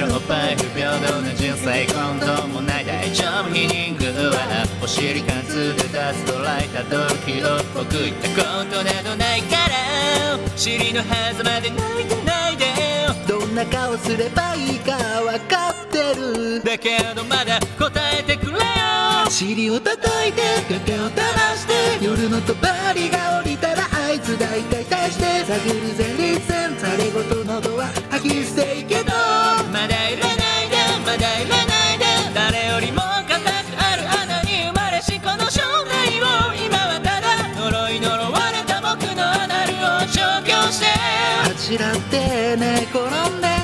るおっぱい不平等な人生今度もない大丈夫ヒニングはお尻数で出すドライたどる記憶僕言ったことなどないから。尻のは狭まで泣いてないでどんな顔すればいいか分かってる。だけどまだ答えてくれよ。尻を叩いて手を垂らして。夜のとばりが降りたらあいつ大体対して。探るぜ。前立腺ざれのドア吐き捨ていけど。してあちらって寝転んで